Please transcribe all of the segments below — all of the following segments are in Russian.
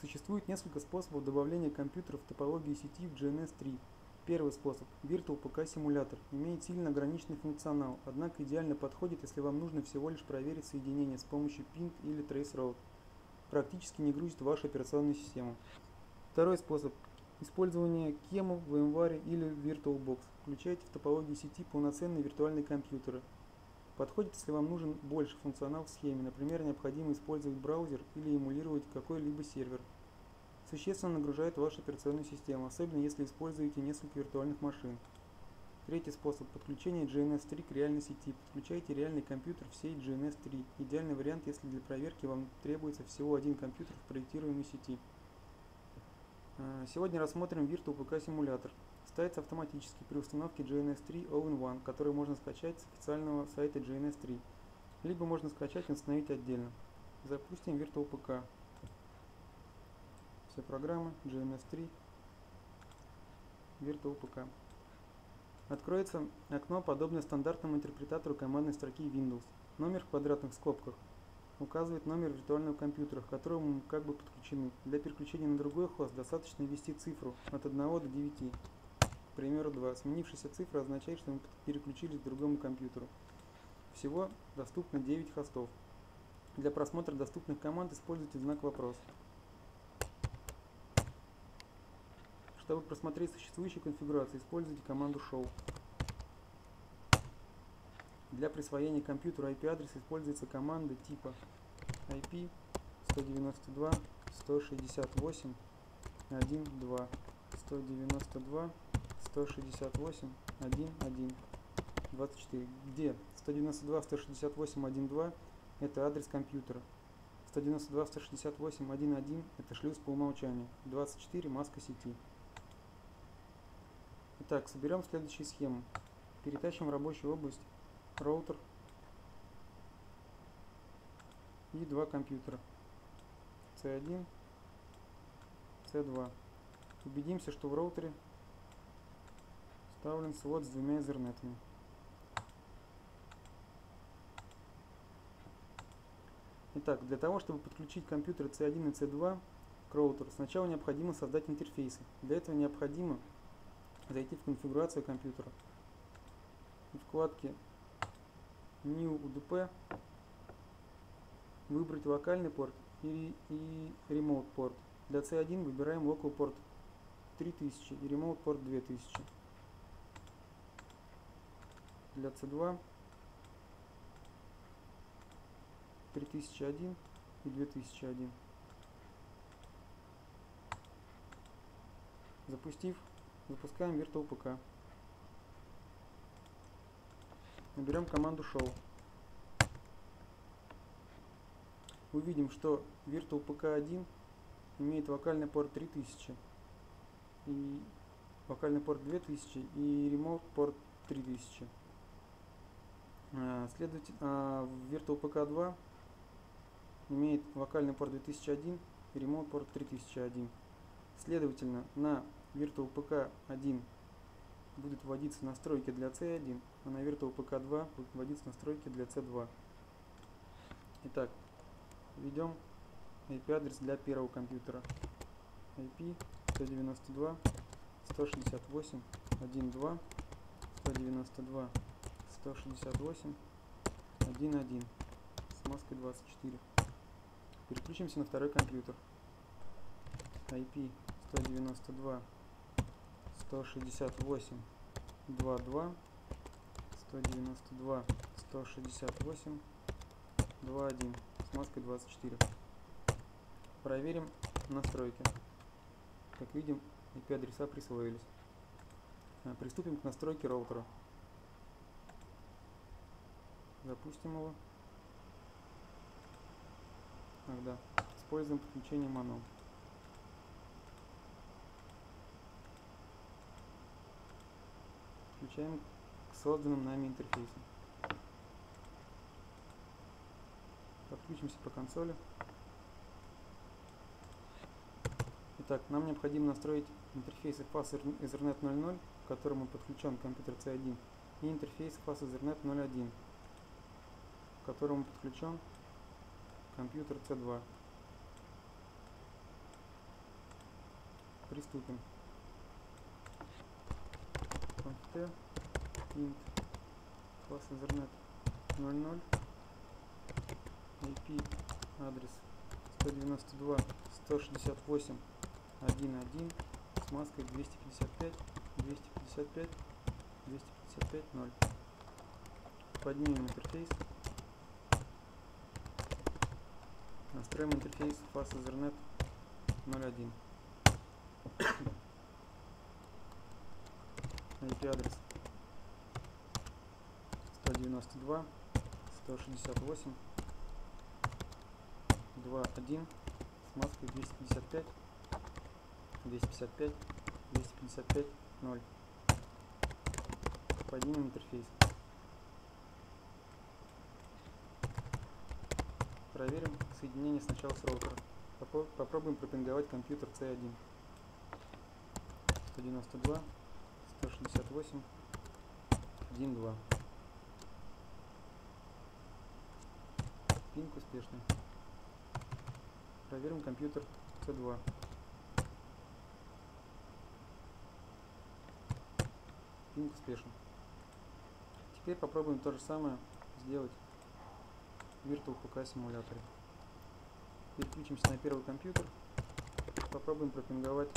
Существует несколько способов добавления компьютеров в топологию сети в GNS 3. Первый способ – Virtual PK симулятор. Имеет сильно ограниченный функционал, однако идеально подходит, если вам нужно всего лишь проверить соединение с помощью PINT или Traceroute. Практически не грузит вашу операционную систему. Второй способ – использование KEMU, VMware или VirtualBox. Включайте в топологию сети полноценные виртуальные компьютеры. Подходит, если вам нужен больше функционал в схеме, например, необходимо использовать браузер или эмулировать какой-либо сервер. Существенно нагружает вашу операционную систему, особенно если используете несколько виртуальных машин. Третий способ подключения GNS 3 к реальной сети. Подключайте реальный компьютер в сеть GNS 3. Идеальный вариант, если для проверки вам требуется всего один компьютер в проектируемой сети. А, сегодня рассмотрим Virtual PK симулятор ставится автоматически при установке GNS 3 All-in-One, который можно скачать с официального сайта GNS 3, либо можно скачать и установить отдельно. Запустим Virtual PK. Все программы GNS 3 Virtual PK. Откроется окно, подобное стандартному интерпретатору командной строки Windows. Номер в квадратных скобках указывает номер виртуального компьютера, к которому мы как бы подключены. Для переключения на другой хост достаточно ввести цифру от 1 до 9. К примеру 2. Сменившаяся цифра означает, что мы переключились к другому компьютеру. Всего доступно 9 хостов. Для просмотра доступных команд используйте знак вопрос. Чтобы просмотреть существующую конфигурацию, используйте команду show. Для присвоения компьютеру IP-адреса используется команда типа IP 192 168 1.2 192 168 1 1 24 где? 192 168 1 2 это адрес компьютера. 192 168 1 1 это шлюз по умолчанию. 24 маска сети. Итак, соберем следующую схему. Перетащим в рабочую область роутер и два компьютера. C1, C2. Убедимся, что в роутере вставлен слот с двумя изернетами. Итак, для того, чтобы подключить компьютеры C1 и C2 к роутеру, сначала необходимо создать интерфейсы. Для этого необходимо зайти в конфигурацию компьютера. В вкладке New UDP выбрать локальный порт и, и Remote порт. Для C1 выбираем Local порт 3000 и Remote порт 2000 для C2 3001 и 2001. Запустив, запускаем Virtual PK. Наберем команду show. Увидим, что Virtual PK 1 имеет вокальный порт 3000 и вокальный порт 2000 и Remote порт 3000. Э, следовательно, а, Virtual PK 2 имеет вокальный порт 2001 и ремонт порт 3001. Следовательно, на Virtual PK 1 будет вводиться настройки для C1, а на Virtual PK 2 будут вводиться настройки для C2. Итак, введем IP-адрес для первого компьютера. IP 192 168 1.2 192 168 1.1 с маской 24. Переключимся на второй компьютер. IP 192 168 2.2 192 168 2.1 с маской 24. Проверим настройки. Как видим, IP-адреса присвоились. Приступим к настройке роутера. Запустим его. Ах, да. Используем подключение manual. Включаем к созданным нами интерфейсам. Подключимся по консоли. Итак, нам необходимо настроить интерфейсы фаз Ethernet 00, к которому подключен компьютер C1, и интерфейс фаз Ethernet 01, которому подключен компьютер C2. Приступим. conft int класс ethernet 00 IP адрес 192 168 1.1 с маской 255 255 255 0 поднимем интерфейс настроим интерфейс фаз ethernet 01 IP адрес. 192 168 2.1 с маской 255 255 255 0 поднимем интерфейс проверим соединение сначала с роутера Попо- попробуем пропинговать компьютер C1 192 168 1.2 пинг успешный. Проверим компьютер C2 пинг успешен. Теперь попробуем то же самое сделать Virtual PK симуляторе. Переключимся на первый компьютер. Попробуем пропинговать.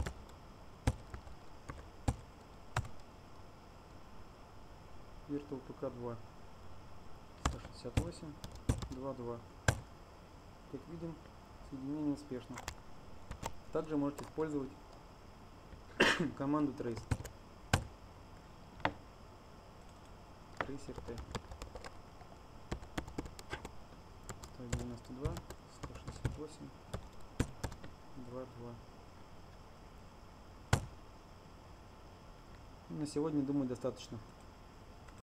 Virtual PK 2 168 2.2 как видим соединение успешно. Также можете использовать команду trace tracer t 192 168 2.2 на сегодня думаю достаточно